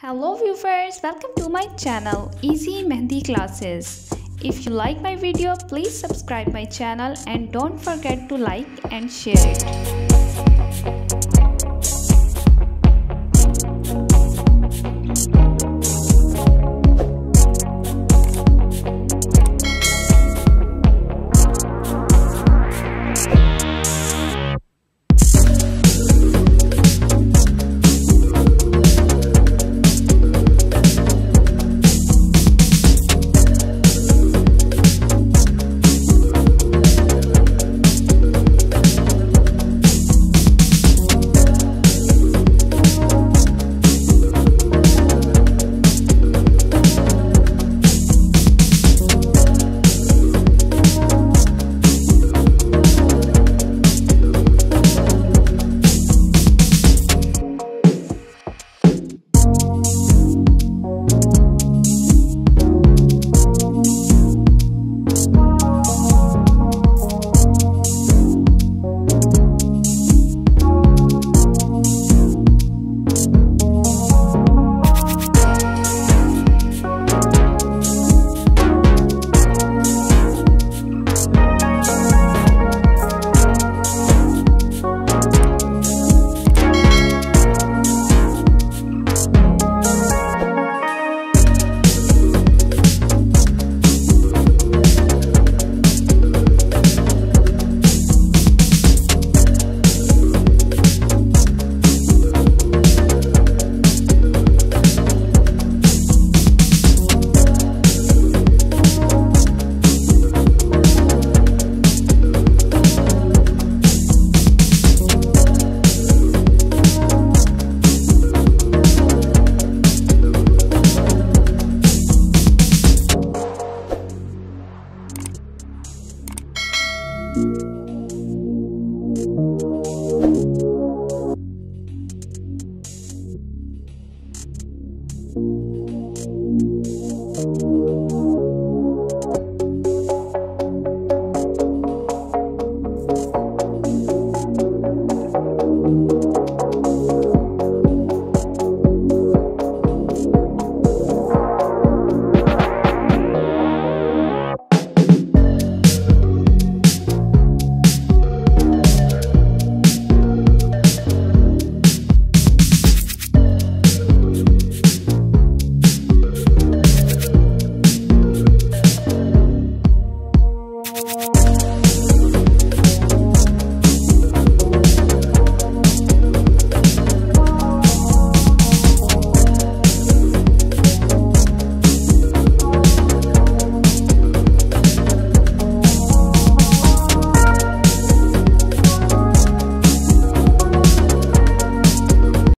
Hello viewers, welcome to my channel Easy Mehndi Classes. If you like my video, please subscribe my channel and don't forget to like and share it.